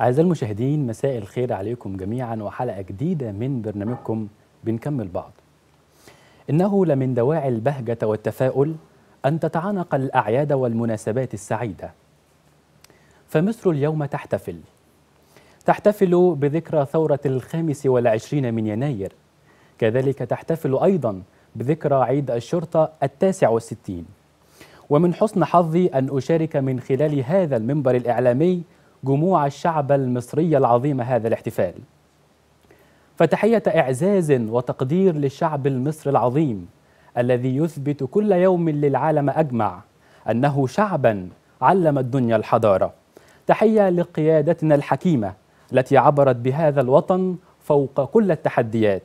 أعزائي المشاهدين مساء الخير عليكم جميعا وحلقة جديدة من برنامجكم بنكمل بعض. إنه لمن دواعي البهجة والتفاؤل أن تتعانق الأعياد والمناسبات السعيدة. فمصر اليوم تحتفل تحتفل بذكرى ثورة الخامس والعشرين من يناير. كذلك تحتفل أيضا بذكرى عيد الشرطة التاسع والستين. ومن حسن حظي أن أشارك من خلال هذا المنبر الإعلامي جموع الشعب المصري العظيم هذا الاحتفال. فتحية إعزاز وتقدير للشعب المصري العظيم الذي يثبت كل يوم للعالم أجمع أنه شعبا علم الدنيا الحضارة. تحية لقيادتنا الحكيمة التي عبرت بهذا الوطن فوق كل التحديات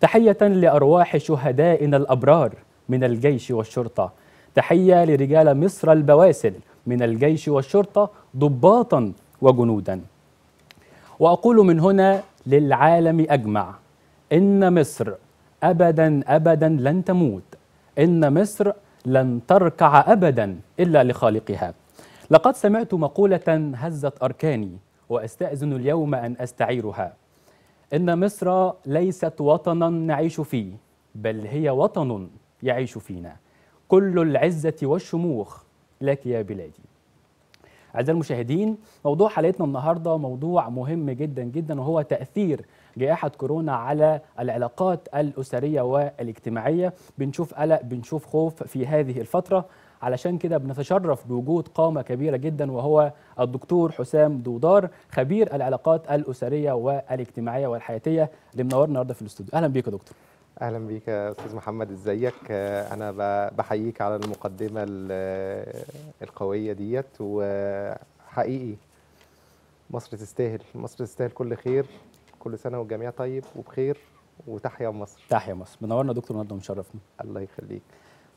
تحية لأرواح شهدائنا الأبرار من الجيش والشرطة تحية لرجال مصر البواسل من الجيش والشرطة ضباطا وجنودا. وأقول من هنا للعالم أجمع إن مصر ابدا ابدا لن تموت إن مصر لن تركع ابدا إلا لخالقها. لقد سمعت مقولة هزت أركاني وأستأذن اليوم أن أستعيرها. إن مصر ليست وطنا نعيش فيه بل هي وطن يعيش فينا. كل العزة والشموخ لك يا بلادي. أعزائي المشاهدين موضوع حلقتنا النهارده موضوع مهم جدا جدا وهو تأثير جائحة كورونا على العلاقات الأسرية والاجتماعية. بنشوف قلق بنشوف خوف في هذه الفترة. علشان كده بنتشرف بوجود قامة كبيرة جدا وهو الدكتور حسام دودار خبير العلاقات الأسرية والاجتماعية والحياتية اللي منورنا النهارده في الاستوديو. أهلا بيك يا دكتور. أهلا بيك يا أستاذ محمد إزيك؟ أنا بحييك على المقدمة القوية ديت وحقيقي مصر تستاهل. مصر تستاهل كل خير كل سنة والجميع طيب وبخير وتحيا مصر. تحيا مصر. منورنا دكتور النهارده ومشرفنا. الله يخليك.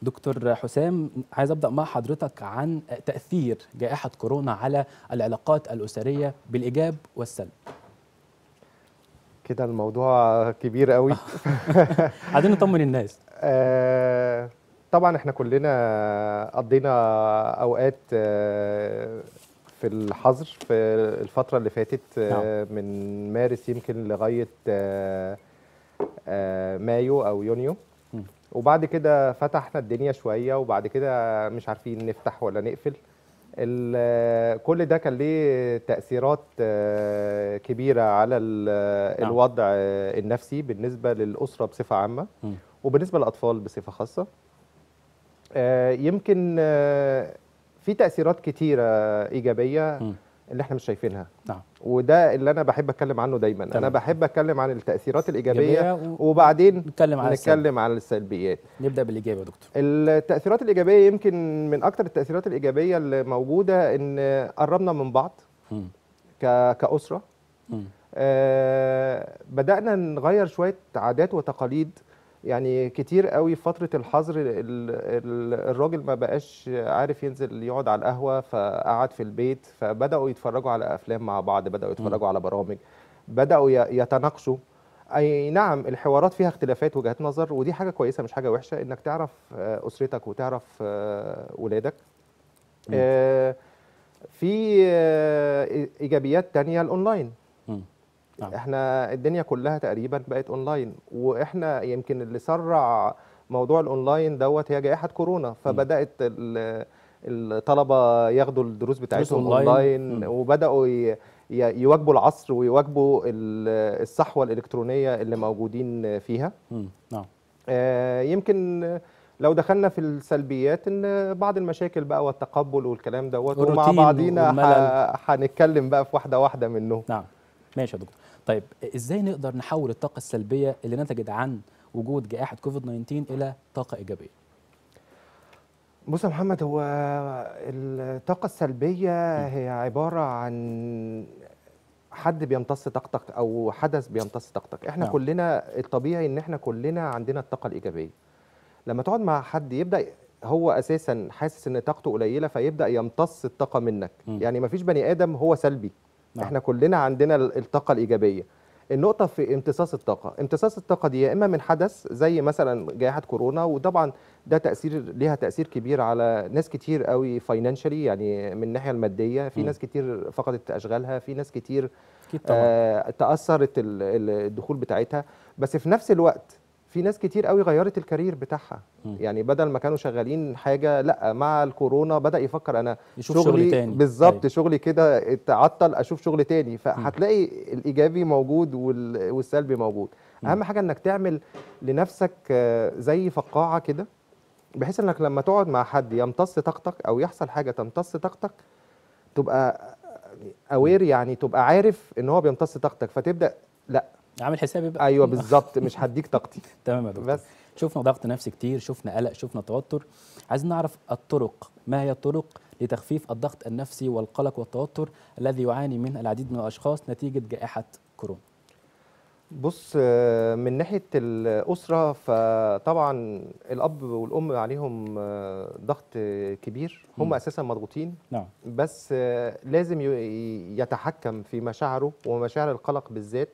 دكتور حسام عايز أبدأ مع حضرتك عن تأثير جائحة كورونا على العلاقات الأسرية بالإيجاب والسلب. كده الموضوع كبير قوي. عايزين نطمن الناس. آه طبعا إحنا كلنا قضينا أوقات آه في الحظر في الفترة اللي فاتت آه من مارس يمكن لغاية آه آه مايو أو يونيو. وبعد كده فتحنا الدنيا شوية وبعد كده مش عارفين نفتح ولا نقفل. كل ده كان ليه تأثيرات كبيرة على الوضع النفسي بالنسبة للأسرة بصفة عامة وبالنسبة للأطفال بصفة خاصة. يمكن في تأثيرات كتيرة إيجابية. اللي إحنا مش شايفينها. نعم. وده اللي أنا بحب أتكلم عنه دايما. تمام. أنا بحب أتكلم عن التأثيرات الإيجابية و... وبعدين نتكلم عن نتكلم عن السلبيات. نبدأ بالإيجابي يا دكتور. التأثيرات الإيجابية يمكن من أكتر التأثيرات الإيجابية اللي موجودة إن قربنا من بعض م. ك... كأسرة. م. آه بدأنا نغير شوية عادات وتقاليد يعني كتير قوي في فترة الحظر الراجل ما بقاش عارف ينزل يقعد على القهوة فقعد في البيت فبدأوا يتفرجوا على أفلام مع بعض بدأوا يتفرجوا م. على برامج بدأوا يتناقشوا أي نعم الحوارات فيها اختلافات وجهات نظر ودي حاجة كويسة مش حاجة وحشة إنك تعرف أسرتك وتعرف ولادك آه في إيجابيات تانية الأونلاين. نعم. إحنا الدنيا كلها تقريبا بقت أونلاين وإحنا يمكن اللي سرع موضوع الأونلاين دوت هي جائحة كورونا فبدأت الطلبة ياخدوا الدروس بتاعتهم أونلاين. وبدأوا يواكبوا العصر ويواكبوا الصحوة الإلكترونية اللي موجودين فيها. نعم. آه يمكن لو دخلنا في السلبيات إن بعض المشاكل بقى والتقبل والكلام دوت ومع بعضينا هنتكلم بقى في واحدة واحدة منهم نعم. ماشي يا دكتور. طيب إزاي نقدر نحول الطاقة السلبية اللي نتجت عن وجود جائحة كوفيد 19 إلى طاقة إيجابية؟ بص يا محمد هو الطاقة السلبية هي عبارة عن حد بيمتص طاقتك أو حدث بيمتص طاقتك. إحنا نعم. كلنا الطبيعي إن إحنا كلنا عندنا الطاقة الإيجابية. لما تقعد مع حد يبدأ هو أساسا حاسس إن طاقته قليلة فيبدأ يمتص الطاقة منك. م. يعني مفيش بني آدم هو سلبي. نعم. إحنا كلنا عندنا ال- الطاقة الإيجابية. النقطة في امتصاص الطاقة. امتصاص الطاقة دي يا إما من حدث زي مثلا جائحة كورونا وطبعا ده تأثير ليها تأثير كبير على ناس كتير قوي فاينانشالي يعني من الناحية المادية. في. ناس كتير فقدت أشغالها في ناس كتير آه تأثرت ال- ال- الدخول بتاعتها. بس في نفس الوقت في ناس كتير قوي غيرت الكارير بتاعها. يعني بدل ما كانوا شغالين حاجة لأ مع الكورونا بدأ يفكر أنا يشوف شغل تاني بالظبط أيوة. شغلي كده اتعطل أشوف شغل تاني فهتلاقي الإيجابي موجود وال- والسلبي موجود مم. أهم حاجة إنك تعمل لنفسك آه، زي فقاعة كده بحيث إنك لما تقعد مع حد يمتص طاقتك أو يحصل حاجة تمتص طاقتك تبقى اوير يعني تبقى عارف إن هو بيمتص طاقتك فتبدأ لأ عامل حسابي بقى. أيوه بالظبط. مش هديك طاقتي. تمام يا دكتور. بس. شفنا ضغط نفسي كتير شفنا قلق شفنا توتر. عايزين نعرف الطرق. ما هي الطرق لتخفيف الضغط النفسي والقلق والتوتر الذي يعاني منه العديد من الأشخاص نتيجة جائحة كورونا؟ بص من ناحية الأسرة فطبعا الأب والأم عليهم ضغط كبير. هم مم. أساسا مضغوطين. نعم. بس لازم يتحكم في مشاعره ومشاعر القلق بالذات.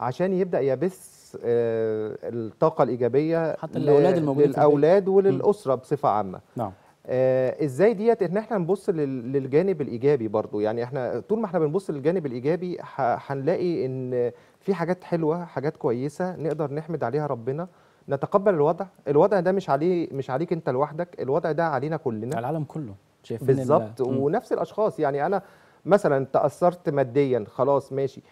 عشان يبدأ يبث آه، الطاقة الإيجابية حتى ل- للأولاد الموجودين. للأولاد وللأسرة بصفة عامة. نعم. آه، إزاي ديت إن إحنا نبص لل- للجانب الإيجابي برضو؟ يعني إحنا طول ما إحنا بنبص للجانب الإيجابي هنلاقي إن في حاجات حلوة حاجات كويسة نقدر نحمد عليها ربنا. نتقبل الوضع. الوضع ده مش عليه مش عليك أنت لوحدك الوضع ده علينا كلنا. على العالم كله. شايفين ال- بالظبط. ونفس الأشخاص. يعني أنا مثلا تأثرت ماديا خلاص ماشي.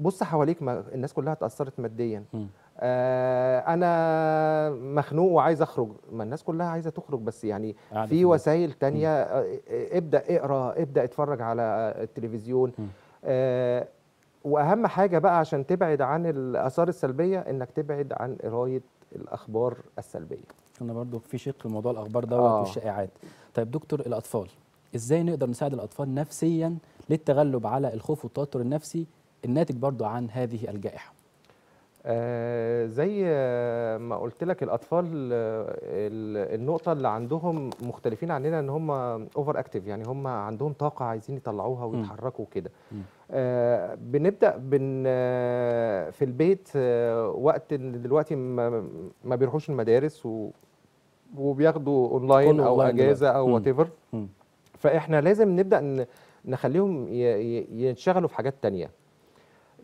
بص حواليك ما الناس كلها تاثرت ماديا مم. آه أنا مخنوق وعايز أخرج ما الناس كلها عايزة تخرج بس يعني في. وسائل تانية آه، آه، ابدأ اقرأ ابدأ اتفرج على التلفزيون مم. آه وأهم حاجة بقى عشان تبعد عن الآثار السلبية إنك تبعد عن قراية الأخبار السلبية كنا برضو في شق موضوع الأخبار دوت آه. والشائعات طيب دكتور الأطفال إزاي نقدر نساعد الأطفال نفسيا للتغلب على الخوف والتوتر النفسي الناتج برضو عن هذه الجائحة آه زي آه، ما قلت لك الأطفال آه، ال- النقطة اللي عندهم مختلفين عننا إن هم over active يعني هم عندهم طاقة عايزين يطلعوها. ويتحركوا كده مم. آه بنبدأ بن آه، في البيت آه وقت دلوقتي ما, ما بيروحوش المدارس و وبياخدوا اونلاين أو أونلاين أجازة أو. whatever. فإحنا لازم نبدأ نخليهم ينشغلوا في حاجات تانية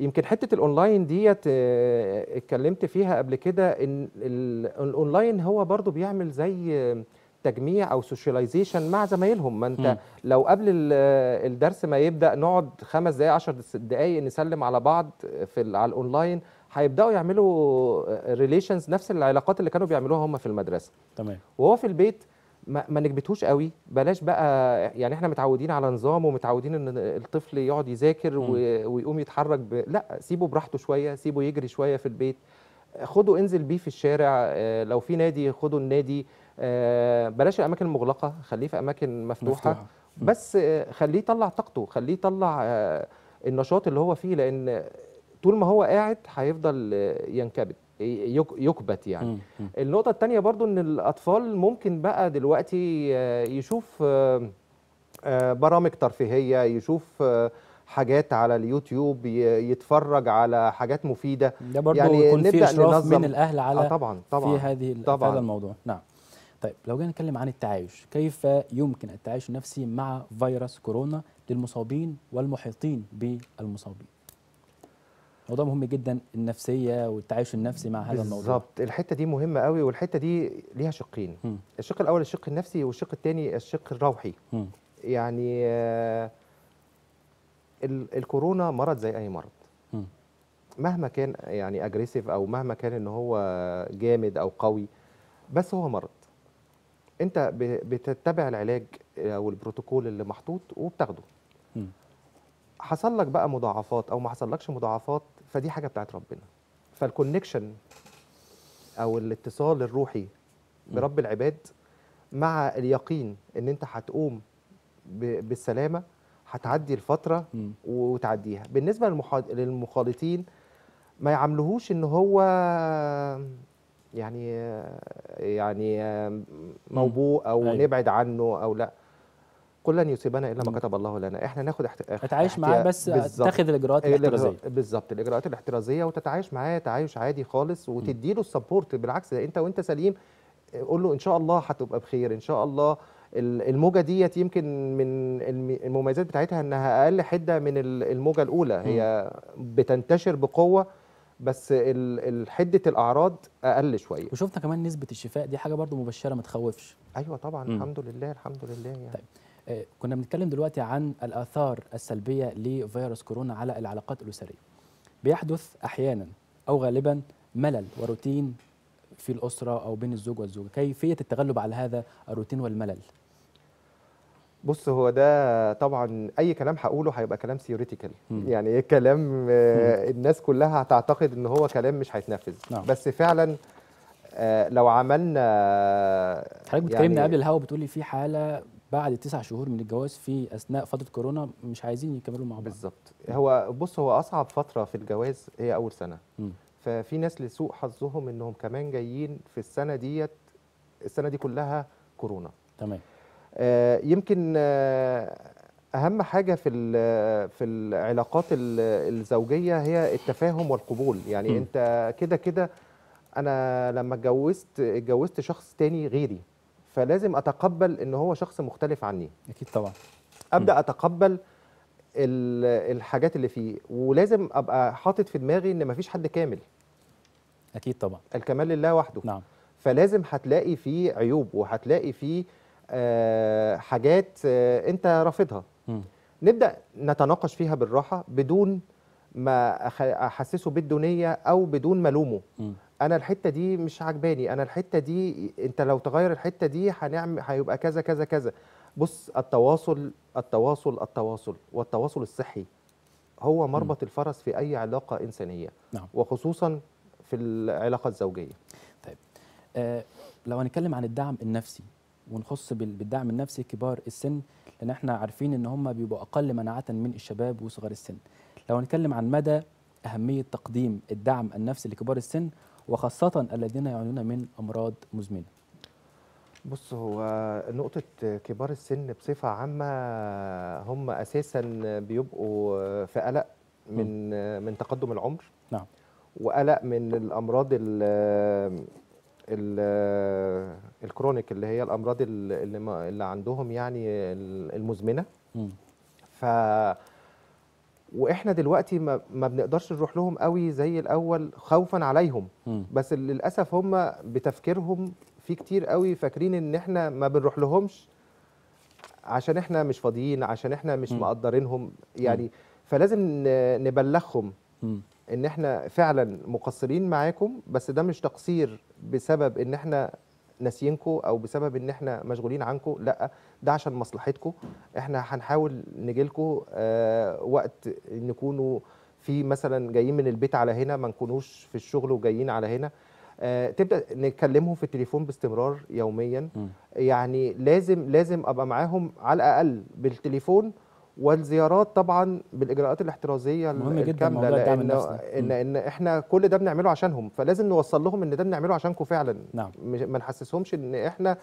يمكن حتة الأونلاين ديت آه، اتكلمت فيها قبل كده إن ال- الأونلاين هو برضو بيعمل زي آه، تجميع أو socialization مع زمايلهم. ما أنت مم. لو قبل ال- آه، الدرس ما يبدأ نقعد خمس دقائق عشر دقائق نسلم على بعض في على الأونلاين هيبدأوا يعملوا relations نفس العلاقات اللي كانوا بيعملوها هم في المدرسة. تمام. وهو في البيت ما, ما نكبتهوش قوي. بلاش بقى يعني إحنا متعودين على نظام ومتعودين ان الطفل يقعد يذاكر ويقوم يتحرك ب... لا سيبه براحته شوية سيبه يجري شوية في البيت. خده انزل بيه في الشارع آه، لو في نادي خده النادي. آه، بلاش الأماكن المغلقة خليه في أماكن مفتوحة, مفتوحة. بس آه، خليه يطلع طاقته خليه يطلع النشاط اللي هو فيه لأن طول ما هو قاعد هيفضل ينكبت. يكبت يعني. النقطة التانية برضو إن الأطفال ممكن بقى دلوقتي آه، يشوف آه، آه، برامج ترفيهية يشوف آه، حاجات على اليوتيوب يتفرج على حاجات مفيدة. ده برضو يعني يكون في نبدأ إشراف ننظم- من الأهل على آه طبعا طبعا في هذه في طبعاً. هذا الموضوع. نعم. طيب لو جينا نتكلم عن التعايش كيف يمكن التعايش النفسي مع فيروس كورونا للمصابين والمحيطين بالمصابين؟ موضوع مهم جدا النفسية والتعايش النفسي مع هذا الموضوع بالظبط الحتة دي مهمة قوي والحتة دي ليها شقين مم. الشق الأول الشق النفسي والشق التاني الشق الروحي مم. يعني آه، ال- الكورونا مرض زي أي مرض مم. مهما كان يعني اجريسيف أو مهما كان إن هو جامد أو قوي بس هو مرض أنت بتتبع العلاج أو البروتوكول اللي محطوط وبتاخده. حصل لك بقى مضاعفات أو ما حصلكش مضاعفات فدي حاجة بتاعت ربنا. فالكونكشن أو الاتصال الروحي برب العباد مع اليقين إن أنت هتقوم بالسلامة هتعدي الفترة. وتعديها. بالنسبة للمخالطين ما يعاملوهوش إن هو يعني يعني موبوء أو أيوة. نبعد عنه أو لأ. قل لن يصيبنا إلا. ما كتب الله لنا. إحنا ناخد احت... اتعايش معاه بس. تاخد الإجراءات الاحترازية. الإجراء- بالظبط الإجراءات الاحترازية وتتعايش معاه تعايش عادي خالص وتديله السبورت. بالعكس ده أنت وأنت سليم قول له إن شاء الله هتبقى بخير. إن شاء الله ال- الموجة ديت يمكن من الم- المميزات بتاعتها إنها أقل حدة من ال- الموجة الأولى. هي بتنتشر بقوة بس حدة الأعراض أقل شوية. وشفنا كمان نسبة الشفاء دي حاجة برضو مبشرة ما تخوفش. أيوه طبعا. مم. الحمد لله الحمد لله يعني. طيب. آه، كنا بنتكلم دلوقتي عن الآثار السلبية لفيروس كورونا على العلاقات الأسرية. بيحدث أحيانا أو غالبا ملل وروتين في الأسرة أو بين الزوج والزوجة. كيفية التغلب على هذا الروتين والملل؟ بص هو ده طبعا أي كلام هقوله هيبقى كلام ثيوريتيكال. يعني إيه كلام آه، الناس كلها هتعتقد إن هو كلام مش هيتنفذ. نعم. بس فعلا آه، لو عملنا حضرتك بتكلمنا قبل الهوا بتقولي في حالة بعد تسع شهور من الجواز في أثناء فترة كورونا مش عايزين يكملوا مع بعض. بالظبط. هو بص هو أصعب فترة في الجواز هي أول سنة. مم. ففي ناس لسوء حظهم إنهم كمان جايين في السنة ديت السنة دي كلها كورونا. تمام. آه، يمكن آه، أهم حاجة في في العلاقات ال- الزوجية هي التفاهم والقبول. يعني مم. أنت كده كده أنا لما اتجوزت اتجوزت شخص تاني غيري. فلازم أتقبل إن هو شخص مختلف عني. أكيد طبعا. أبدأ أتقبل ال- الحاجات اللي فيه ولازم أبقى حاطط في دماغي إن مفيش حد كامل. أكيد طبعا. الكمال لله وحده. نعم. فلازم هتلاقي فيه عيوب وهتلاقي فيه آه، حاجات آه، أنت رافضها. نبدأ نتناقش فيها بالراحة بدون ما أحسسه بالدونية أو بدون ما ألومه. أنا الحتة دي مش عجباني أنا الحتة دي أنت لو تغير الحتة دي هنعمل هيبقى كذا كذا كذا. بص التواصل التواصل التواصل والتواصل الصحي هو مربط الفرس في أي علاقة إنسانية نعم. وخصوصا في العلاقة الزوجية. آه، لو هنتكلم عن الدعم النفسي ونخص بال- بالدعم النفسي كبار السن لأن إحنا عارفين إن هم بيبقوا أقل مناعة من الشباب وصغار السن. لو هنتكلم عن مدى أهمية تقديم الدعم النفسي لكبار السن وخاصة الذين يعانون من أمراض مزمنة بص هو نقطة كبار السن بصفة عامة هم أساسا بيبقوا في قلق من من تقدم العمر نعم. وقلق من الأمراض ال ال الكرونيك اللي هي الأمراض ال- اللي, اللي عندهم يعني ال- المزمنة. ف وإحنا دلوقتي ما, ما بنقدرش نروح لهم قوي زي الأول خوفا عليهم مم. بس للأسف هم بتفكيرهم في كتير قوي فاكرين إن إحنا ما بنروح لهمش عشان إحنا مش فاضيين عشان إحنا مش مم. مقدرينهم يعني فلازم ن- نبلغهم مم. إن إحنا فعلا مقصرين معاكم بس ده مش تقصير بسبب إن إحنا ناسيينكم أو بسبب إن إحنا مشغولين عنكم لأ ده عشان مصلحتكم إحنا هنحاول نجيلكم آه وقت نكونوا في مثلا جايين من البيت على هنا ما نكونوش في الشغل وجايين على هنا. آه تبدأ نكلمهم في التليفون باستمرار يوميا. مم. يعني لازم لازم أبقى معاهم على الأقل بالتليفون والزيارات طبعا بالإجراءات الاحترازية مهم جدا الكاملة موضوع الدعم لأن النفسي. ان إحنا كل ده بنعمله عشانهم فلازم نوصل لهم إن ده بنعمله عشانكم فعلا. نعم. ما نحسسهمش إن إحنا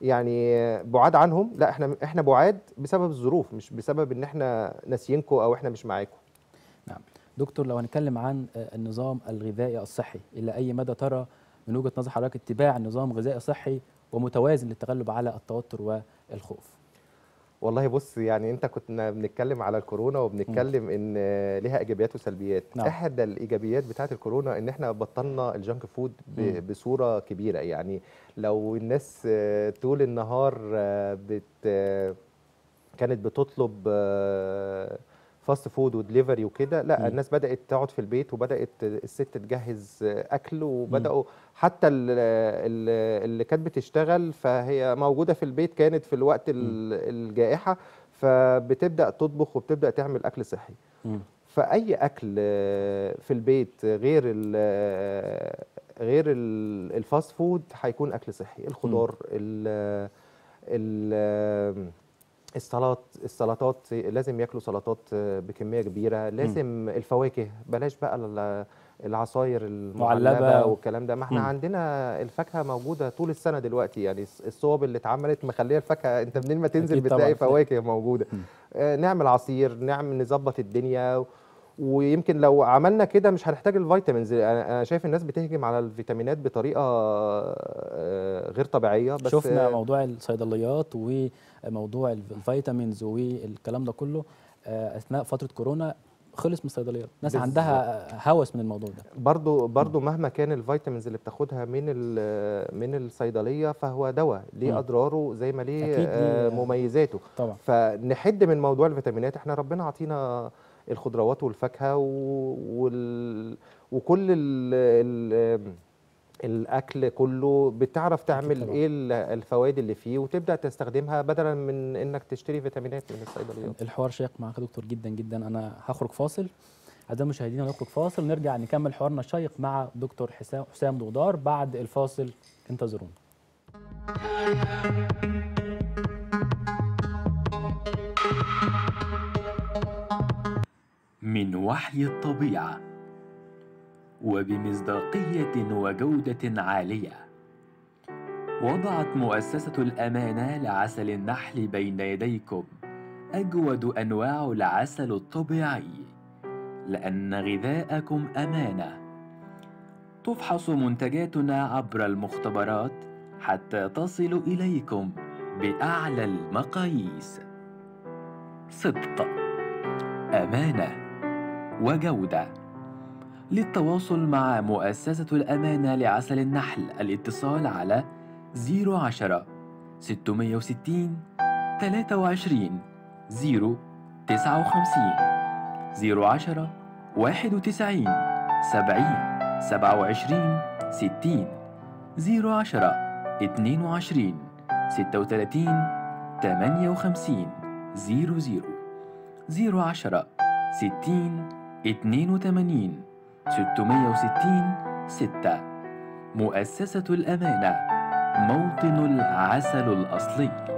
يعني بعاد عنهم لا إحنا إحنا بعاد بسبب الظروف مش بسبب إن إحنا ناسيينكم أو إحنا مش معاكم. دكتور لو هنتكلم عن آه، النظام الغذائي الصحي إلى أي مدى ترى من وجهة نظر حضرتك اتباع نظام غذائي صحي ومتوازن للتغلب على التوتر والخوف؟ والله بص يعني انت كنا بنتكلم على الكورونا وبنتكلم إن ليها إيجابيات وسلبيات نعم. إحدى الإيجابيات بتاعه الكورونا إن إحنا بطلنا الجانك فود. بصورة كبيرة يعني لو الناس طول النهار بت كانت بتطلب fast food و delivery وكده لا مم. الناس بدأت تقعد في البيت وبدأت الست تجهز أكل وبدأوا حتى ال- ال- اللي كانت بتشتغل فهي موجودة في البيت كانت في الوقت ال- الجائحة فبتبدأ تطبخ وبتبدأ تعمل أكل صحي. مم. فأي أكل في البيت غير ال آه، غير ال- ال fast food هيكون أكل صحي. الخضار ال ال السلطات السلطات لازم ياكلوا سلطات بكمية كبيرة لازم الفواكه بلاش بقى ال- العصاير المعلبة. والكلام ده ما إحنا مم. عندنا الفاكهة موجودة طول السنة دلوقتي يعني الص- الصوب اللي اتعملت مخلية الفاكهة انت منين ما تنزل. بتلاقي فواكه موجودة مم. آه، نعمل عصير نعمل نظبط الدنيا ويمكن لو عملنا كده مش هنحتاج الفيتامينز أنا أنا شايف الناس بتهجم على الفيتامينات بطريقة آه، غير طبيعية بس شفنا موضوع الصيدليات وموضوع ال vitamins والكلام ده كله آه، أثناء فترة كورونا خلص من الصيدليات ناس بالظبط. عندها هوس من الموضوع ده برضو برضو مهما كان ال vitamins اللي بتاخدها من من الصيدلية فهو دواء ليه. أضراره زي ما ليه آه، مميزاته طبعا فنحد من موضوع الفيتامينات إحنا ربنا عطينا الخضروات والفاكهة. وال... وكل ال... ال... الأكل كله بتعرف تعمل. إيه ال- الفوائد اللي فيه وتبدأ تستخدمها بدلا من إنك تشتري فيتامينات من الصيدليات الحوار شيق معاك يا دكتور جدا جدا. أنا هخرج فاصل. أعزائي المشاهدين هنخرج فاصل. نرجع نكمل حوارنا الشيق مع دكتور حسام حسام دودار. بعد الفاصل انتظرونا. من وحي الطبيعة وبمصداقية وجودة عالية. وضعت مؤسسة الأمانة لعسل النحل بين يديكم أجود أنواع العسل الطبيعي لأن غذاءكم أمانة. تفحص منتجاتنا عبر المختبرات حتى تصل إليكم بأعلى المقاييس. صدق. أمانة وجودة. للتواصل مع مؤسسة الأمانة لعسل النحل الاتصال على 010 660 23 0 59 010 91 70 27 60 010 22 36 58 00 010 60 82 660 6 مؤسسة الأمانة موطن العسل الأصلي.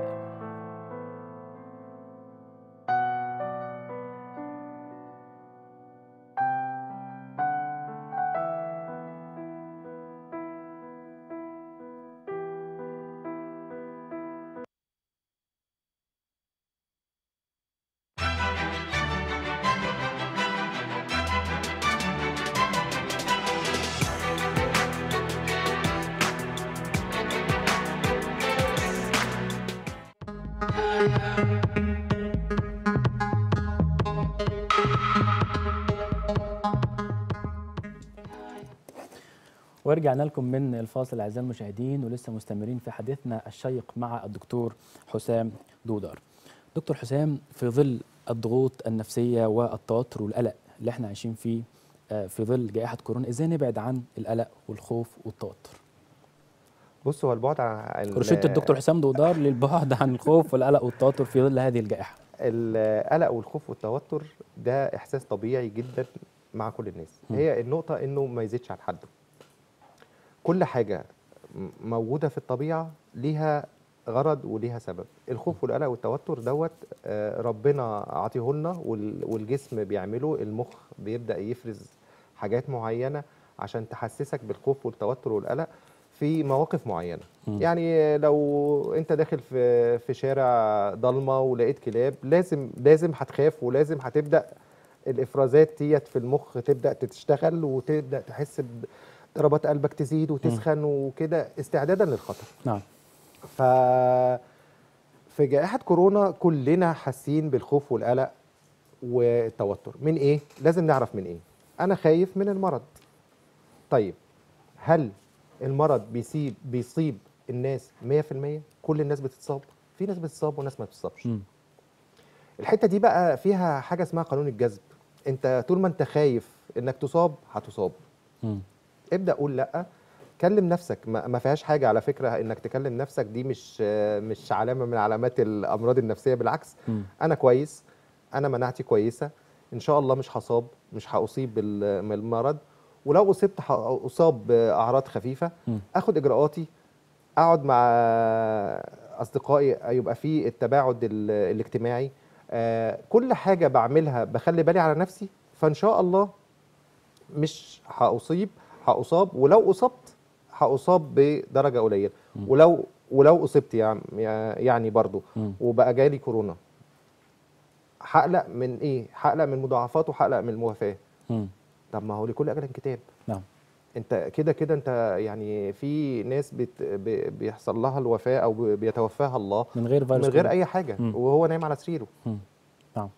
ورجعنا لكم من الفاصل أعزائي المشاهدين ولسه مستمرين في حديثنا الشيق مع الدكتور حسام دودار. دكتور حسام في ظل الضغوط النفسية والتوتر والقلق اللي إحنا عايشين فيه آه، في ظل جائحة كورونا إزاي نبعد عن القلق والخوف والتوتر؟ بص هو البعد عن روشته الدكتور حسام دودار للبعد عن الخوف والقلق والتوتر في ظل هذه الجائحة. القلق والخوف والتوتر ده إحساس طبيعي جدا مع كل الناس. هي النقطة إنه ما يزيدش عن حده كل حاجة م- موجودة في الطبيعة ليها غرض وليها سبب الخوف والقلق والتوتر دوت آه، ربنا عطيه لنا وال- والجسم بيعمله المخ بيبدأ يفرز حاجات معينة عشان تحسسك بالخوف والتوتر والقلق في مواقف معينة مم. يعني لو انت داخل في في شارع ضلمة ولقيت كلاب لازم لازم هتخاف ولازم هتبدأ الإفرازات ديت في المخ تبدأ تشتغل وتبدأ تحس ضربات قلبك تزيد وتسخن وكده استعدادا للخطر نعم ف في جائحة كورونا كلنا حاسين بالخوف والقلق والتوتر من إيه؟ لازم نعرف من إيه؟ أنا خايف من المرض طيب هل المرض بيصيب بيصيب الناس 100%؟ كل الناس بتتصاب؟ في ناس بتتصاب وناس ما بتتصابش مم. الحتة دي بقى فيها حاجة اسمها قانون الجذب أنت طول ما أنت خايف إنك تصاب هتصاب. ابدأ قول لأ. كلم نفسك. ما ما فيهاش حاجة على فكرة إنك تكلم نفسك دي مش مش علامة من علامات الأمراض النفسية بالعكس. مم. أنا كويس. أنا مناعتي كويسة. إن شاء الله مش هصاب مش هأصيب بال- من المرض ولو أصبت هاصاب بأعراض خفيفة مم. آخد إجراءاتي. أقعد مع أصدقائي يبقى في التباعد ال- الاجتماعي. آه، كل حاجة بعملها بخلي بالي على نفسي فإن شاء الله مش هأصيب. هأصاب ولو أصبت هأصاب بدرجة قليلة. ولو ولو أصبت يعني يعني برضو مم. وبقى جالي كورونا هقلق من إيه هقلق من مضاعفات وهقلق من الموافاة. طب ما هو لكل أجل كتاب نعم أنت كده كده أنت يعني في ناس بت بيحصل لها الوفاة أو بيتوفاها الله من غير فيروس من غير. أي حاجة مم. وهو نايم على سريره. نعم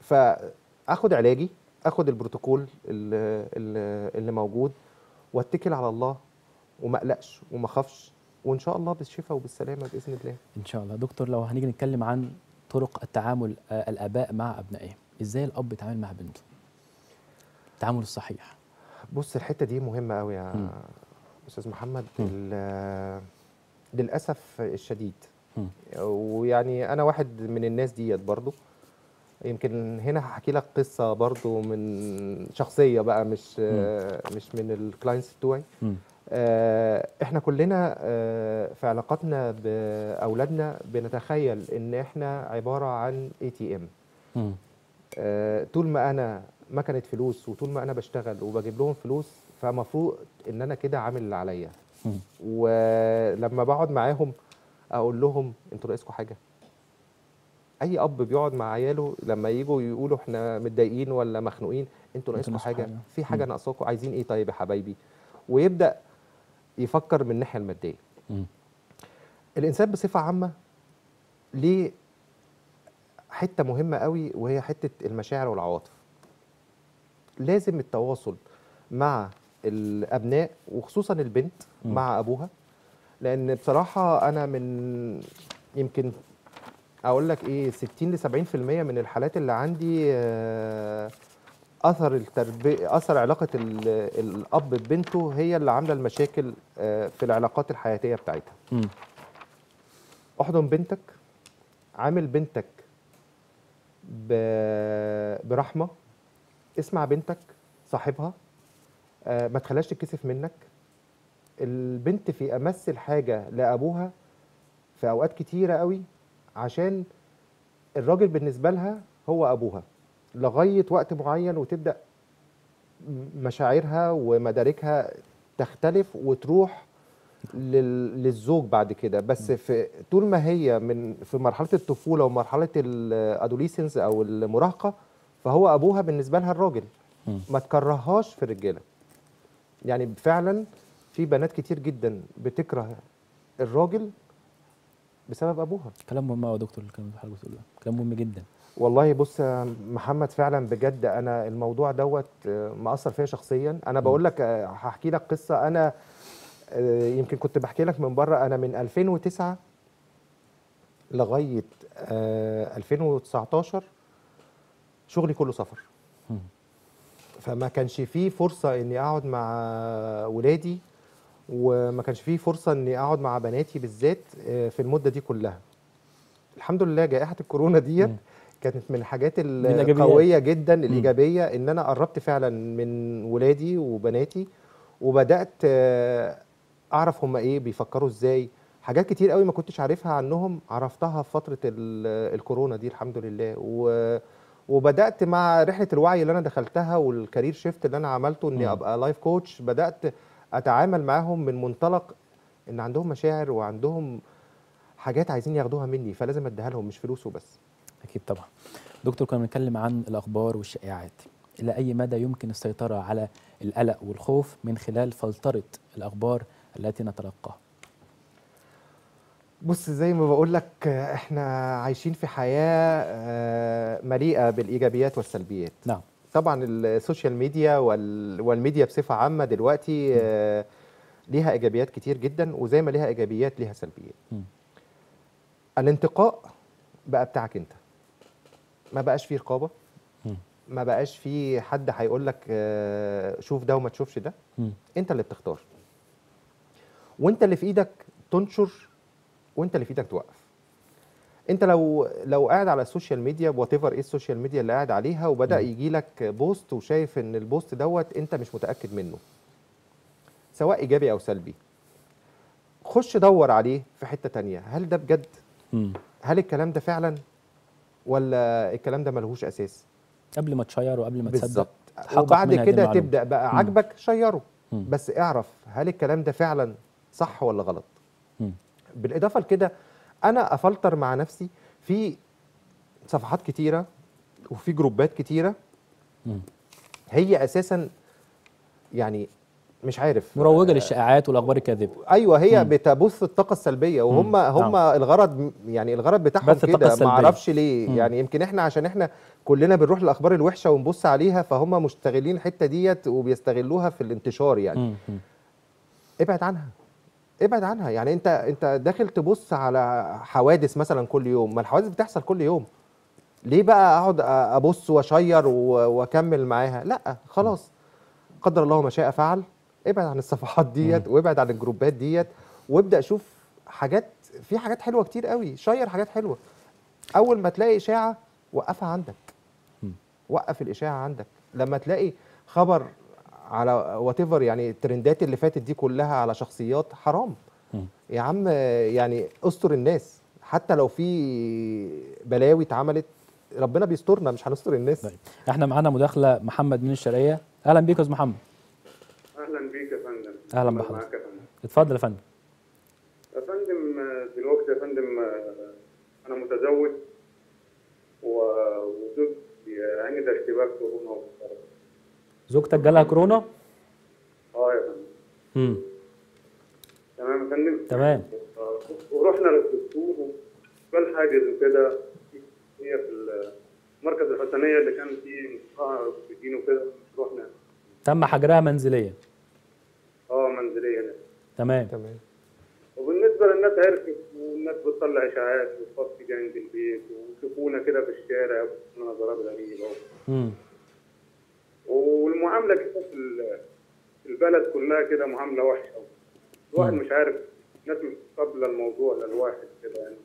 فأخد علاجي أخد البروتوكول اللي اللي موجود واتكل على الله وما اقلقش وما اخافش وإن شاء الله بالشفاء وبالسلامة بإذن الله. إن شاء الله. دكتور لو هنيجي نتكلم عن طرق التعامل آه، الآباء مع ابنائهم إزاي الأب بيتعامل مع بنته؟ التعامل الصحيح. بص الحتة دي مهمة قوي. يا أستاذ محمد. للأسف الشديد. مم. ويعني أنا واحد من الناس ديت برضو. يمكن هنا هحكي لك قصة برضو من شخصية بقى مش مش من ال clients بتوعي. آه، إحنا كلنا آه، في علاقاتنا بأولادنا بنتخيل إن إحنا عبارة عن ATM. طول ما أنا مكنه فلوس وطول ما أنا بشتغل وبجيب لهم فلوس فمفروض إن أنا كده عامل اللي عليا. ولما بقعد معاهم أقول لهم أنتوا ناقصكم حاجة أي أب بيقعد مع عياله لما يجوا يقولوا إحنا متضايقين ولا مخنوقين أنتوا ناقصكم حاجة حاجة. في حاجة. ناقصاكم عايزين إيه طيب يا حبايبي ويبدأ يفكر من الناحية المادية. الإنسان بصفة عامة ليه حتة مهمة قوي وهي حتة المشاعر والعواطف لازم التواصل مع الأبناء وخصوصا البنت مم. مع أبوها لأن بصراحة أنا من يمكن أقول لك إيه 60 ل 70% من الحالات اللي عندي آه، أثر التربيه أثر علاقة ال- الأب ببنته هي اللي عاملة المشاكل آه، في العلاقات الحياتية بتاعتها. أحضن بنتك عامل بنتك ب- برحمة اسمع بنتك صاحبها آه، ما تخليهاش تتكسف منك البنت في أمس الحاجة لأبوها في أوقات كتيرة قوي عشان الراجل بالنسبة لها هو أبوها. لغاية وقت معين وتبدأ مشاعرها ومداركها تختلف وتروح لل- للزوج بعد كده. بس في طول ما هي من في مرحلة الطفولة ومرحلة الادوليسنس أو المراهقة فهو أبوها بالنسبة لها الراجل. ما تكرههاش في الرجالة. يعني فعلا في بنات كتير جدا بتكره الراجل بسبب أبوها. كلام مهم قوي يا دكتور الكلام اللي حضرتك بتقوله ده. كلام مهم جدا. والله بص يا محمد فعلا بجد أنا الموضوع دوت آه، مأثر فيا شخصيا. أنا بقول لك آه، هحكي لك قصة. أنا آه، يمكن كنت بحكي لك من بره. أنا من 2009 لغاية آه، 2019 شغلي كله سفر. فما كانش فيه فرصة إني أقعد مع ولادي. وما كانش فيه فرصة إني أقعد مع بناتي بالذات آه، في المدة دي كلها الحمد لله جائحة الكورونا ديت. كانت من الحاجات. القوية جدا الإيجابية إن أنا قربت فعلا من ولادي وبناتي وبدأت آه، أعرف هم إيه بيفكروا إزاي حاجات كتير قوي ما كنتش عارفها عنهم عرفتها في فترة ال- الكورونا دي الحمد لله و وبدأت مع رحلة الوعي اللي أنا دخلتها وال career shift اللي أنا عملته إني. أبقى life coach بدأت أتعامل معاهم من منطلق إن عندهم مشاعر وعندهم حاجات عايزين ياخدوها مني فلازم أديها لهم مش فلوس وبس. أكيد طبعا. دكتور كنا بنتكلم عن الأخبار والشائعات. إلى أي مدى يمكن السيطرة على القلق والخوف من خلال فلترة الأخبار التي نتلقاها؟ بص زي ما بقول لك إحنا عايشين في حياة آه، مليئة بالإيجابيات والسلبيات. نعم. طبعا ال social media وال- والميديا بصفة عامة دلوقتي آه، ليها إيجابيات كتير جدا وزي ما ليها إيجابيات ليها سلبيات. الانتقاء بقى بتاعك أنت. ما بقاش فيه رقابة. مم. ما بقاش فيه حد هيقول لك آه، شوف ده وما تشوفش ده. أنت اللي بتختار. وأنت اللي في إيدك تنشر وأنت اللي في إيدك توقف. انت لو لو قاعد على ال social media whatever إيه ال social media اللي قاعد عليها وبدأ. يجي لك post وشايف إن ال post دوت انت مش متأكد منه سواء إيجابي أو سلبي خش دور عليه في حتة تانية هل ده بجد مم. هل الكلام ده فعلا ولا الكلام ده ملهوش أساس قبل ما تشير وقبل ما تصدق وبعد كده. تبدأ بقى. عاجبك شيره مم. بس اعرف هل الكلام ده فعلا صح ولا غلط مم. بالإضافة لكده أنا أفلتر مع نفسي في صفحات كتيرة وفي جروبات كتيرة. هي أساسا يعني مش عارف مروجة للشائعات والأخبار الكاذبة أيوه هي مم. بتبث الطاقة السلبية وهم مم. هم الغرض يعني الغرض بتاعهم كده ما. أعرفش ليه مم. يعني يمكن إحنا عشان إحنا كلنا بنروح للأخبار الوحشة ونبص عليها فهم مستغلين الحتة ديت وبيستغلوها في الانتشار يعني مم. مم. ابعد عنها ابعد عنها. يعني انت انت داخل تبص على حوادث مثلا كل يوم. ما الحوادث بتحصل كل يوم. ليه بقى أقعد أبص وأشير وأكمل معاها؟ لأ خلاص. قدر الله ما شاء فعل. ابعد عن الصفحات ديت وابعد عن الجروبات ديت وابدأ شوف حاجات في حاجات حلوة كتير قوي. شير حاجات حلوة. أول ما تلاقي إشاعة وقفها عندك. وقف الإشاعة عندك. لما تلاقي خبر على what يعني الترندات اللي فاتت دي كلها على شخصيات حرام. يا عم يعني استر الناس. حتى لو في بلاوي اتعملت ربنا بيسترنا مش هنستر الناس. طيب إحنا معانا مداخلة محمد من الشرقية. أهلا بيك يا أستاذ محمد. أهلا بيك يا فندم. أهلا الله بحضرتك. معاك يا فندم. اتفضل يا فندم. يا فندم دلوقتي يا فندم أنا متزوج و- وزوجتي عندي اشتباك كورونا وسرطان. زوجتك جالها كورونا؟ آه يا فندم. امم تمام يا فندم؟ تمام. ورحنا للدكتور وقال حاجز وكده هي في المركز الحسنية اللي كان فيه مقاعة اكسجين وكده. رحنا. تم حجرها منزليا آه منزليا تمام. تمام. وبالنسبة للناس عرفت والناس بتطلع إشاعات وتفصي جنب البيت ويشوفونا كده في الشارع نظرات غريبة. امم والمعاملة كده في ال- في البلد كلها كده معاملة وحشة. الواحد. مش عارف الناس مش قابلة الموضوع للواحد كده يعني.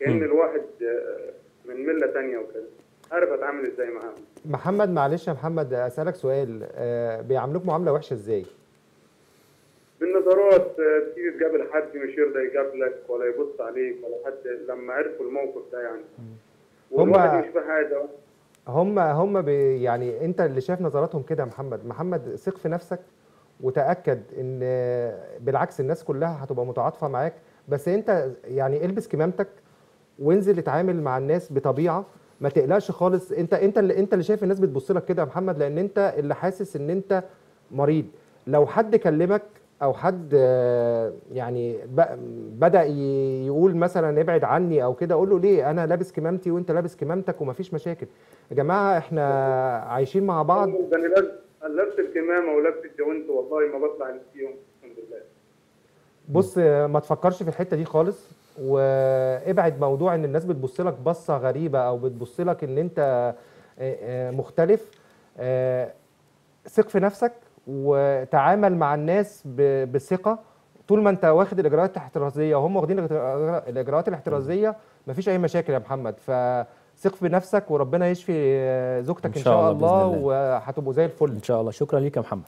كأن. الواحد آه، من ملة تانية وكده. عارف أتعامل إزاي معاهم؟ محمد معلش يا محمد أسألك سؤال. آه بيعاملوك معاملة وحشة إزاي؟ بالنظرات آه، تيجي تقابل حد مش يرضى يقابلك ولا يبص عليك ولا حد لما عرفوا الموقف ده يعني. والواحد مش في حاجة هم هم بي يعني انت اللي شايف نظراتهم كده يا محمد. محمد ثق في نفسك وتأكد ان بالعكس الناس كلها هتبقى متعاطفة معاك. بس انت يعني البس كمامتك وانزل اتعامل مع الناس بطبيعة. ما تقلقش خالص. انت انت اللي انت اللي شايف الناس بتبص لك كده يا محمد لأن انت اللي حاسس ان انت مريض. لو حد كلمك أو حد آه، يعني بدأ يقول مثلا ابعد عني أو كده أقول له ليه؟ أنا لابس كمامتي وأنت لابس كمامتك ومفيش مشاكل. يا جماعة إحنا عايشين مع بعض. ده أنا لابس الكمامة ولابس الجوانت والله ما بطلع فيهم الحمد لله. بص آه، ما تفكرش في الحتة دي خالص وابعد موضوع إن الناس بتبص لك بصة غريبة أو بتبص لك إن أنت آه، مختلف. ثق في نفسك. وتعامل مع الناس بثقة. طول ما انت واخد الإجراءات الاحترازية وهم واخدين الإجراءات الاحترازية مفيش أي مشاكل يا محمد. فثق في نفسك وربنا يشفي زوجتك إن إن شاء شاء الله بإذن الله الله. وهتبقوا زي الفل. إن شاء الله. شكرا ليك يا محمد.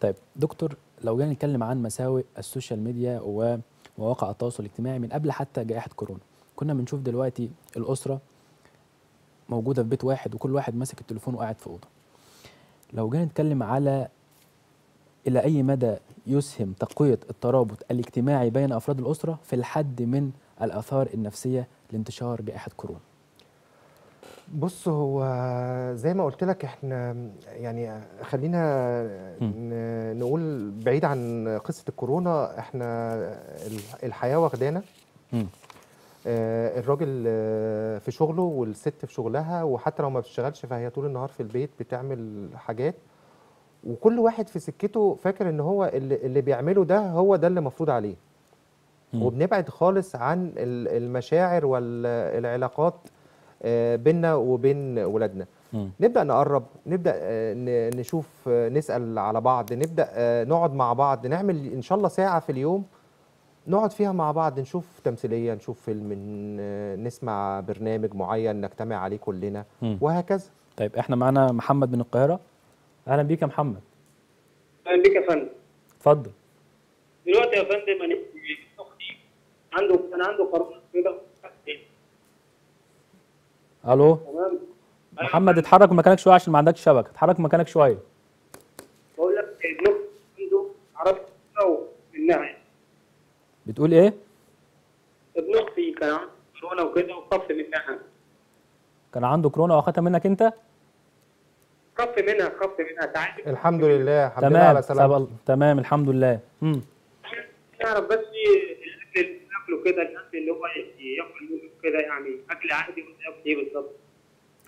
طيب دكتور لو جينا نتكلم عن مساوئ ال social media ومواقع التواصل الاجتماعي من قبل حتى جائحة كورونا كنا بنشوف دلوقتي الأسرة موجودة في بيت واحد وكل واحد ماسك التليفون وقاعد في أوضة. لو جينا نتكلم على إلى أي مدى يسهم تقوية الترابط الاجتماعي بين أفراد الأسرة في الحد من الآثار النفسية لانتشار جائحه كورونا؟ بص هو زي ما قلت لك إحنا يعني خلينا نقول بعيد عن قصة الكورونا إحنا ال- الحياة واخدانا. آه، الراجل آه، في شغله والست في شغلها وحتى لو ما بتشتغلش فهي طول النهار في البيت بتعمل حاجات. وكل واحد في سكته فاكر إن هو اللي, اللي بيعمله ده هو ده اللي مفروض عليه مم. وبنبعد خالص عن ال- المشاعر والعلاقات آه، بيننا وبين ولادنا. نبدأ نقرب نبدأ آه، نشوف آه، نسأل على بعض نبدأ نقعد مع بعض نعمل إن شاء الله ساعة في اليوم نقعد فيها مع بعض نشوف تمثيلية نشوف فيلم نسمع برنامج معين نجتمع عليه كلنا. وهكذا طيب إحنا معانا محمد من القاهرة أهلا بيك يا محمد. أهلا بك يا فندم. اتفضل. دلوقتي يا فندم أنا أختي عنده كان عنده قرار كده. ألو؟ تمام. محمد اتحرك من مكانك شوية عشان ما عندكش شبكة. اتحرك من مكانك شوية. بقول لك ابن أختي عنده عرفت منها بتقول إيه؟ ابن أختي كان عنده كورونا وكده وخف منها. كان عنده كورونا واخدها منك أنت؟ خف منها خف منها. تعالى الحمد لله. الحمد لله تمام. على سلامتك. تمام. الحمد لله. امم نعرف بس الاكل اللي بناكله كده الأكل اللي هو ياكل كده يعني أكل عادي ولا ياكل إيه بالظبط؟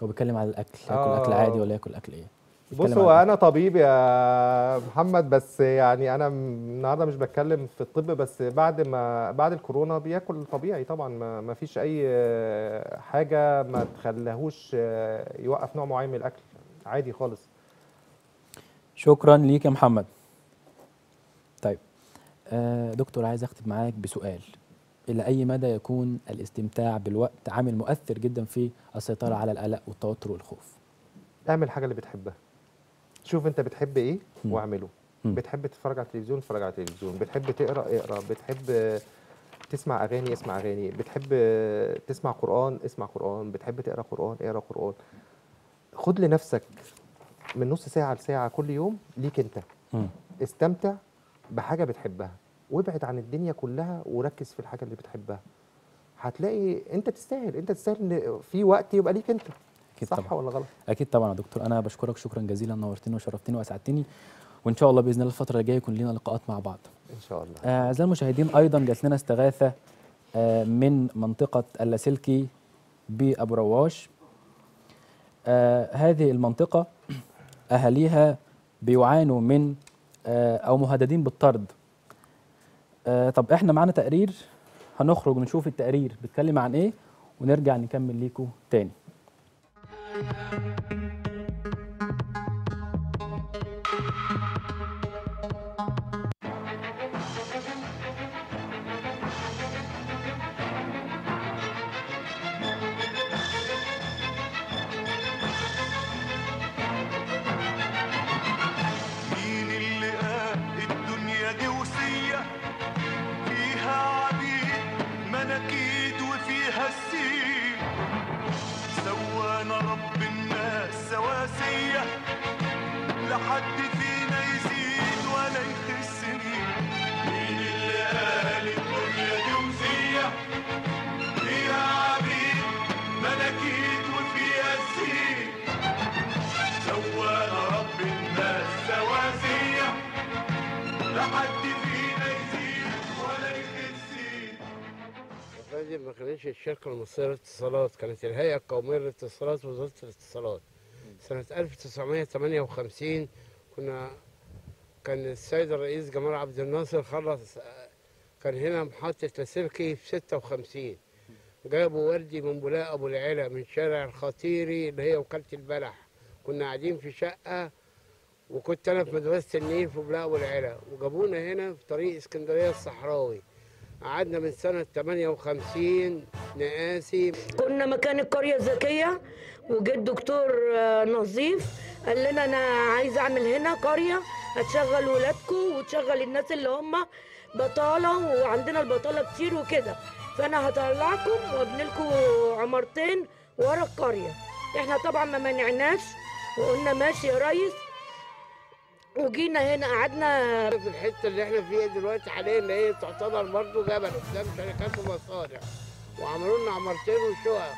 هو بيتكلم على الأكل. ياكل آه. اكل عادي ولا ياكل أكل إيه؟ بص هو أنا طبيب يا محمد بس يعني أنا النهارده مش بتكلم في الطب بس بعد ما بعد الكورونا بياكل طبيعي طبعا. ما, ما فيش أي حاجة ما تخليهوش يوقف نوع معين من الأكل. عادي خالص. شكرا ليك يا محمد. طيب آه دكتور عايز أختم معاك بسؤال. إلى أي مدى يكون الاستمتاع بالوقت عامل مؤثر جدا في السيطرة على القلق والتوتر والخوف؟ اعمل حاجة اللي بتحبها. شوف أنت بتحب إيه. واعمله. بتحب تتفرج على التلفزيون اتفرج على التلفزيون. بتحب تقرأ اقرأ. بتحب تسمع أغاني اسمع أغاني. بتحب تسمع قرآن اسمع قرآن. بتحب تقرأ قرآن اقرأ قرآن. خد لنفسك من نص ساعة لساعة كل يوم ليك انت. مم. استمتع بحاجة بتحبها. وابعد عن الدنيا كلها وركز في الحاجة اللي بتحبها. هتلاقي انت تستاهل. انت تستاهل ان في وقت يبقى ليك انت. أكيد صح طبعا. ولا غلط؟ أكيد طبعا يا دكتور. أنا بشكرك شكرا جزيلا. نورتني وشرفتني وأسعدتني. وإن شاء الله بإذن الله الفترة الجاية يكون لنا لقاءات مع بعض. إن شاء الله. آه، أعزائي المشاهدين أيضا جات لنا استغاثة آه، من منطقة اللاسلكي بأبو رواش. آه، هذه المنطقة أهاليها بيعانوا من آه، أو مهددين بالطرد. آه، طب إحنا معانا تقرير؟ هنخرج نشوف التقرير. بيتكلم عن إيه؟ ونرجع نكمل ليكم تاني. فندم ما كانتش الشركة المصرية للاتصالات كانت الهيئة القومية للاتصالات وزارة الاتصالات. سنة 1958 كنا كان السيد الرئيس جمال عبد الناصر خلص كان هنا محطة لاسلكي في 56 جابوا وردي من بولاق أبو العلا من شارع الخطيري اللي هي وكالة البلح. كنا قاعدين في شقة وكنت أنا في مدرسة النيل في بولاق أبو العلا. وجابونا هنا في طريق اسكندرية الصحراوي. قعدنا من سنة 58 نقاسي كنا مكان القرية الذكية وجه الدكتور آه، نظيف قال لنا أنا عايز أعمل هنا قرية هتشغل ولادكم وتشغل الناس اللي هم بطالة وعندنا البطالة كتير وكده. فأنا هطلعكم وأبني لكم عمارتين ورا القرية. إحنا طبعا ما منعناش وقلنا ماشي يا ريس وجينا هنا قعدنا في الحتة اللي إحنا فيها دلوقتي حاليا اللي هي تعتبر برضه جبل قدام شركات ومصانع وعملوا لنا عمارتين وشقق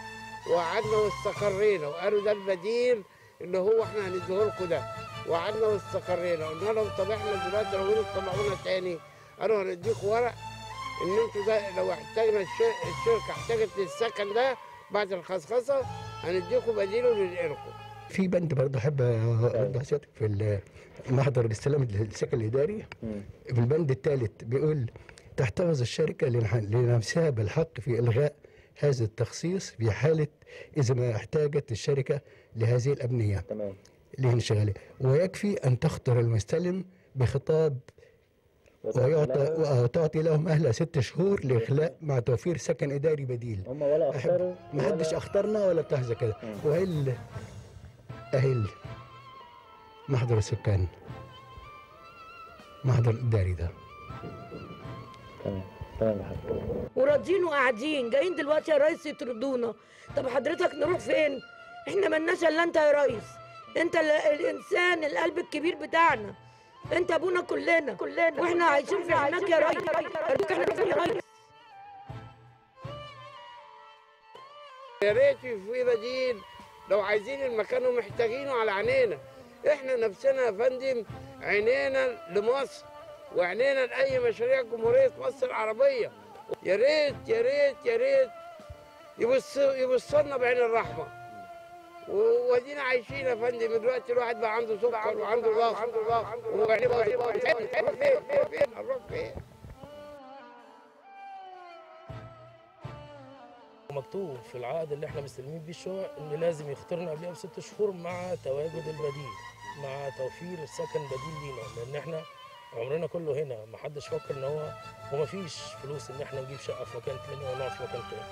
وقعدنا واستقرينا. وقالوا ده البديل اللي هو إحنا هنديه لكم ده. وقعدنا واستقرينا. قلنا لهم طب إحنا دلوقتي لو جيتوا تطلعونا تاني قالوا هنديكوا ورق إن أنتوا ده لو احتاجنا الشر- الشركة احتاجت للسكن ده بعد الخصخصة هنديكوا بديله للإركو في بند برضه أحب اوضح سيادتك في ال- محضر الاستلام السكن الإداري. في البند الثالث بيقول تحتفظ الشركة لنفسها بالحق في إلغاء هذا التخصيص في حالة إذا ما احتاجت الشركة لهذه الابنيه تمام. لانشغالها ويكفي أن تخطر المستلم بخطاب ويعطى وتعطي لهم اهلها ست شهور لإخلاء مع توفير سكن إداري بديل. هم ولا اختاروا ما حدش اختارنا ولا بتاع زي كده وهي ال- محضر السكان محضر الاداري ده. تمام تمام وراضيين وقاعدين جايين دلوقتي يا ريس يطردونا. طب حضرتك نروح فين؟ إحنا ملناش إلا أنت يا ريس. أنت ال- الإنسان القلب الكبير بتاعنا. أنت أبونا كلنا. كلنا. وإحنا عايشين في هناك يا ريس. ارجوك إحنا يا ريس. يا ريت في بديل لو عايزين المكان ومحتاجينه على عينينا إحنا نفسنا يا فندم عينينا لمصر وعينينا لاي مشاريع جمهوريه مصر العربيه يا ريت يا ريت يا ريت يبص يبصلنا بعين الرحمه وادينا عايشين يا فندم دلوقتي الواحد بقى عنده سكر وعنده ضغط وعينيه بقى هنروح فين هنروح فين هنروح فين مكتوب في العقد اللي إحنا مستلمين بيه الشقق إن لازم يختارنا قبلها بست شهور مع تواجد البديل مع توفير سكن بديل لينا لأن إحنا عمرنا كله هنا ما حدش فكر إن هو وما فيش فلوس إن إحنا نجيب شقة في مكان تاني ونقعد في مكان تاني.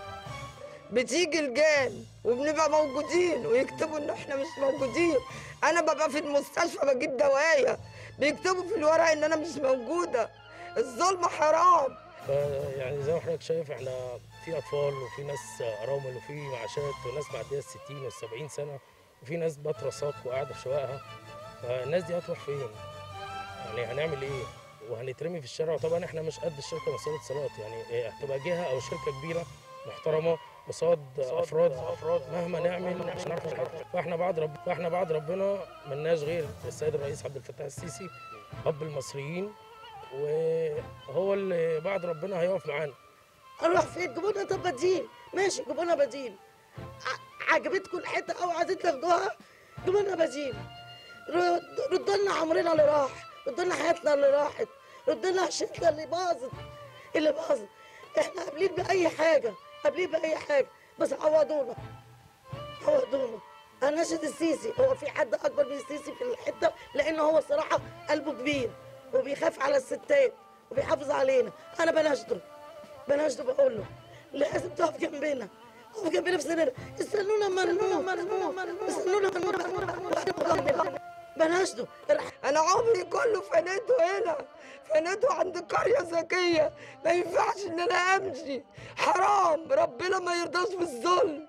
بتيجي الجان وبنبقى موجودين ويكتبوا إن إحنا مش موجودين. أنا ببقى في المستشفى بجيب دوايا بيكتبوا في الورق إن أنا مش موجودة. الظلم حرام. فيعني زي ما حضرتك شايف إحنا في أطفال وفي ناس أرامل وفي معاشات وناس معديه ال 60 وال 70 سنة وفي ناس صك وقاعدة في شققها فالناس دي هتروح فين؟ يعني هنعمل إيه؟ وهنترمي في الشارع. وطبعا إحنا مش قد الشركة مسؤوليه اتصالات. يعني إيه، هتبقى جهة أو شركة كبيرة محترمة قصاد أفراد أفراد. مهما نعمل عشان نعرف نحقق فإحنا بعد رب فإحنا بعد ربنا ملناش غير السيد الرئيس عبد الفتاح السيسي اب المصريين وهو اللي بعد ربنا هيقف معانا. أروح فين؟ جيبوا لنا طب بديل. ماشي جيبوا لنا بديل عجبتكم الحتة أو عايزين تاخدوها؟ جيبوا لنا بديل. رد- ردوا لنا عمرنا اللي راح. ردوا لنا حياتنا اللي راحت. ردوا لنا عشتنا اللي باظت. اللي باظت. إحنا قابلين بأي حاجة. قابلين بأي حاجة. بس عوضونا. عوضونا. اناشد السيسي. هو في حد أكبر من السيسي في الحتة؟ لأنه هو صراحة قلبه كبير. وبيخاف على الستات. وبيحافظ علينا. أنا بناشده بناشده بقول له لازم تقف جنبنا. اقف جنبنا في سننا استنونا اما نموت استنونا اما نموت بناشده أنا عمري كله فنيته هنا. فنيته عند قرية ذكية. ما ينفعش إن أنا أمشي. حرام. ربنا ما يرضاش بالظلم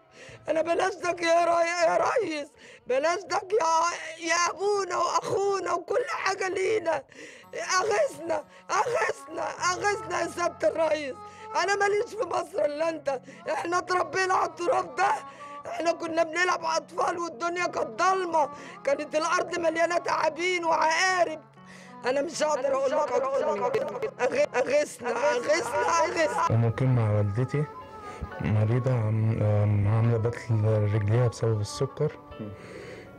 أنا بلاشدك يا ري... يا ريس. بلاشدك يا يا أبونا وأخونا وكل حاجة لينا. اغثنا اغثنا أغثنا يا سيادة الريس. أنا ماليش في مصر إلا أنت. إحنا اتربينا على التراب ده. إحنا كنا بنلعب اطفال والدنيا كانت ضلمة. كانت الأرض مليانة تعابين وعقارب. أنا مش هقدر أقول لك اغثنا اغثنا اغثنا وممكن مع والدتي مريضة عم- عم- عاملة بطل رجليها بسبب السكر.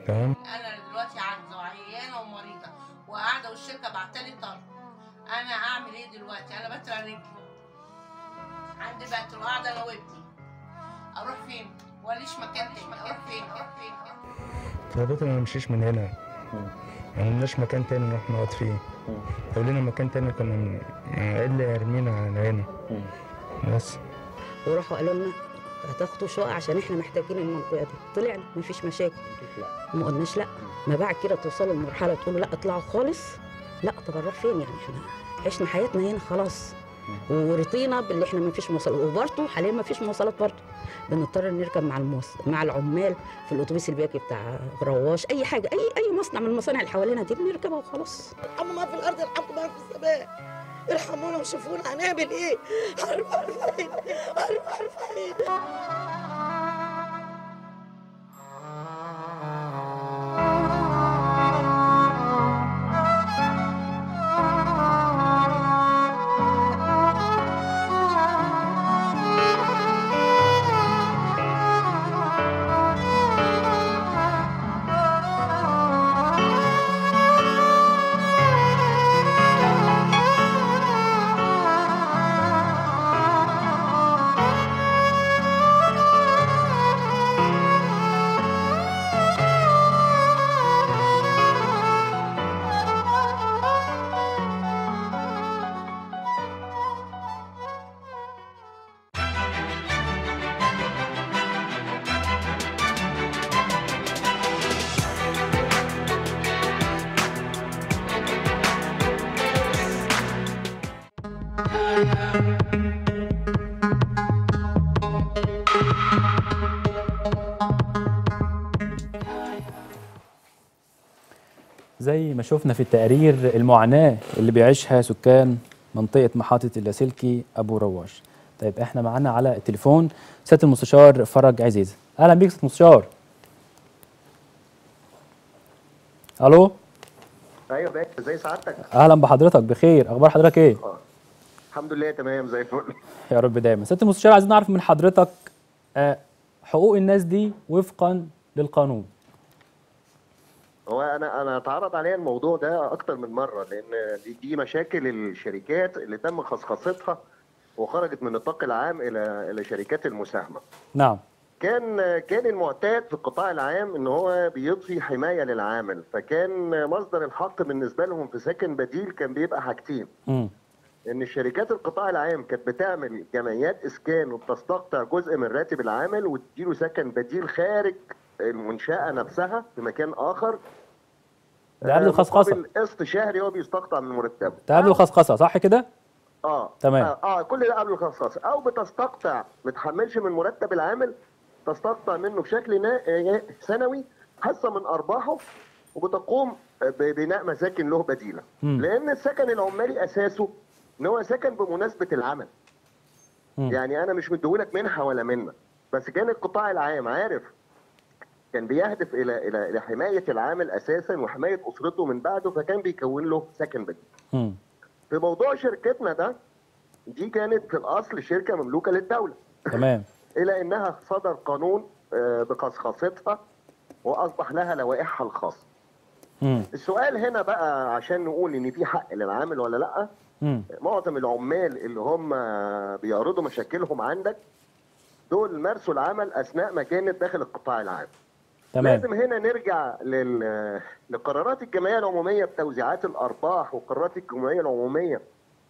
تمام؟ أنا دلوقتي عايزه وعيانه ومريضة وقاعدة والشركة بعتلي طلب. أنا اعمل إيه دلوقتي؟ أنا بترى رجلي. عندي بتر وقاعده أنا وابني. أروح فين؟ وليش مكان تاني أروح فين؟ أروح فين؟ طلبت ما نمشيش من هنا. ما لناش مكان تاني نروح نقعد فيه. لو لنا مكان تاني كنا إيه اللي يرمينا على هنا بس. وراحوا قالوا لنا هتاخدوا شقق عشان إحنا محتاجين المنطقة دي. طلعنا مفيش مشاكل. ما قلناش لأ. ما بعد كده توصلوا لمرحلة تقولوا لأ اطلعوا خالص. لأ طب نروح فين يعني؟ إحنا عشنا حياتنا هنا خلاص. ورضينا باللي إحنا ما فيش مواصلات. وبرضه حاليا ما فيش مواصلات برضه. بنضطر نركب مع الموص... مع العمال في الأتوبيس الباكي بتاع رواش أي حاجة أي أي مصنع من المصانع اللي حوالينا دي بنركبها وخلاص. ارحموا ما في الأرض ارحمكم ما في السماء. ارحمونا وشوفونا هنعمل إيه. هنروح فين هنروح فين زي ما شفنا في التقرير المعاناة اللي بيعيشها سكان منطقة محطة اللاسلكي أبو رواش. طيب إحنا معانا على التليفون سيادة المستشار فرج عزيز. أهلا بيك سيادة المستشار ألو؟ أيوه باشا ازي سعادتك؟ أهلا بحضرتك. بخير. أخبار حضرتك إيه؟ آه. الحمد لله تمام زي الفل. يا رب دايما. سيادة المستشار عايزين نعرف من حضرتك آه، حقوق الناس دي وفقا للقانون. هو أنا أنا أتعرض عليا الموضوع ده أكتر من مرة لأن دي, دي مشاكل الشركات اللي تم خصخصتها وخرجت من النطاق العام إلى إلى شركات المساهمة. نعم. كان كان المعتاد في القطاع العام إن هو بيضفي حماية للعامل فكان مصدر الحق بالنسبة لهم في سكن بديل كان بيبقى حاجتين. إن الشركات القطاع العام كانت بتعمل جمعيات إسكان وبتستقطع جزء من راتب العامل وتديله سكن بديل خارج المنشأة نفسها في مكان آخر ده قبل آه، الخصخصة مقابل قسط شهري هو بيستقطع من مرتبه ده قبل الخصخصة صح كده؟ آه تمام. آه, آه كل ده قبل الخصخصة أو بتستقطع ما تحملش من مرتب العامل تستقطع منه بشكل نا- آه، سنوي حصة من أرباحه وبتقوم ببناء مساكن له بديلة مم. لأن السكن العمالي أساسه إن هو سكن بمناسبة العمل مم. يعني أنا مش مديهولك منحة ولا منة بس كان القطاع العام عارف كان بيهدف إلى إلى إلى حماية العامل أساسا وحماية أسرته من بعده فكان بيكون له سكن بديل. في موضوع شركتنا ده دي كانت في الأصل شركة مملوكة للدولة تمام إلى إنها صدر قانون آه، بخصخصتها وأصبح لها لوائحها الخاصة. السؤال هنا بقى عشان نقول إن في حق للعامل ولا لأ مم. معظم العمال اللي هم بيعرضوا مشاكلهم عندك دول مارسوا العمل أثناء ما كانت داخل القطاع العام تمام لازم هنا نرجع لل... لقرارات الجمعية العمومية بتوزيعات الأرباح وقرارات الجمعية العمومية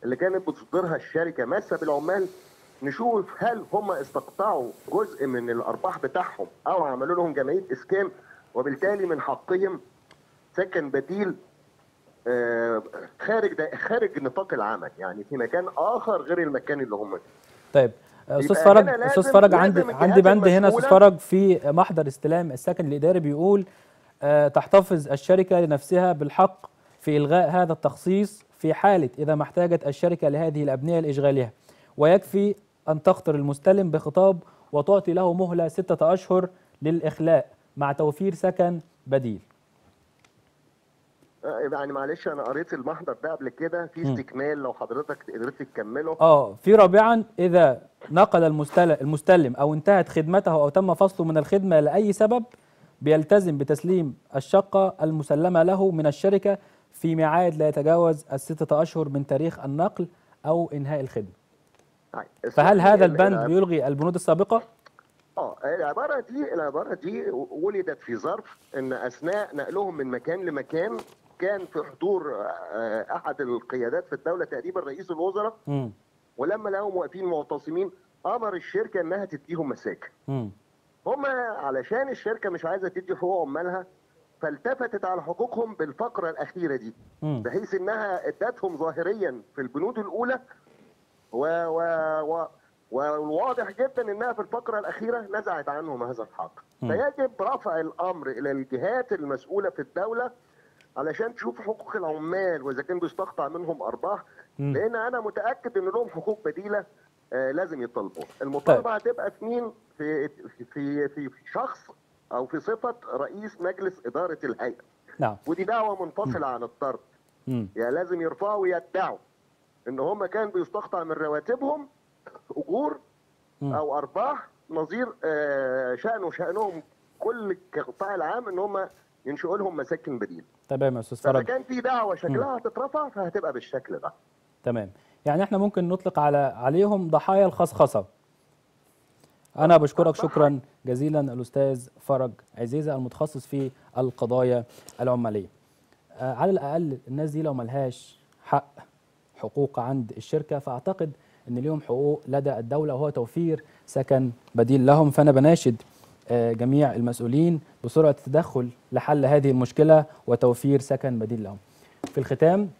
اللي كانت بتصدرها الشركة ماسة بالعمال نشوف هل هم استقطعوا جزء من الأرباح بتاعهم أو عملوا لهم جمعية إسكان وبالتالي من حقهم سكن بديل خارج ده خارج نطاق العمل يعني في مكان آخر غير المكان اللي هم فيه. طيب أستاذ يبقى فرج أستاذ فرج عندي عندي بند هنا أستاذ فرج في محضر استلام السكن الإداري بيقول آه تحتفظ الشركة لنفسها بالحق في إلغاء هذا التخصيص في حالة إذا ما احتاجت الشركة لهذه الأبنية لإشغالها. ويكفي أن تخطر المستلم بخطاب وتعطي له مهلة ستة أشهر للإخلاء مع توفير سكن بديل. آه، يعني معلش أنا قريت المحضر ده قبل كده في. استكمال لو حضرتك قدرت تكمله. آه في رابعا إذا نقل المستلم المستلم أو انتهت خدمته أو تم فصله من الخدمة لأي سبب بيلتزم بتسليم الشقة المسلمة له من الشركة في ميعاد لا يتجاوز الستة أشهر من تاريخ النقل أو إنهاء الخدمة. فهل هذا البند بيلغي البنود السابقة؟ آه العبارة دي العبارة دي ولدت في ظرف إن أثناء نقلهم من مكان لمكان كان في حضور آه، أحد القيادات في الدولة تقريبا رئيس الوزراء. ولما لقوا واقفين معتصمين أمر الشركة إنها تديهم مساكن. هم علشان الشركة مش عايزة تدي حقوق عمالها فالتفتت على حقوقهم بالفقرة الأخيرة دي. بحيث إنها إدتهم ظاهريا في البنود الأولى. و و و والواضح جدا إنها في الفقرة الأخيرة نزعت عنهم هذا الحق. فيجب رفع الأمر إلى الجهات المسؤولة في الدولة علشان تشوف حقوق العمال وإذا كان بيستقطع منهم أرباح مم. لأن أنا متأكد إن لهم حقوق بديلة آه لازم يطالبوا المطالبة هتبقى في مين في في في, شخص أو في صفة رئيس مجلس إدارة الهيئة نعم ودي دعوة منفصلة عن الطرد. يعني لازم يرفعوا ويدعوا إن هم كان بيستقطع من رواتبهم أجور. أو أرباح نظير آه، شان وشانهم كل القطاع العام إن هم ينشئوا لهم مساكن بديله تمام يا أستاذ فإذا فرج. كان في دعوة شكلها هتترفع فهتبقى بالشكل ده. تمام. يعني إحنا ممكن نطلق على عليهم ضحايا الخصخصة. أنا بشكرك شكرا جزيلا الأستاذ فرج عزيزه المتخصص في القضايا العمالية. آه، على الأقل الناس دي لو ملهاش حق حقوق عند الشركة فأعتقد إن ليهم حقوق لدى الدولة وهو توفير سكن بديل لهم. فأنا بناشد جميع المسؤولين بسرعة التدخل لحل هذه المشكلة وتوفير سكن بديل لهم. في الختام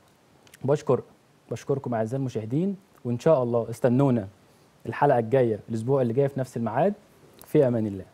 بشكر بشكركم أعزائي المشاهدين وإن شاء الله استنونا الحلقة الجاية الأسبوع اللي جاي في نفس الميعاد في أمان الله.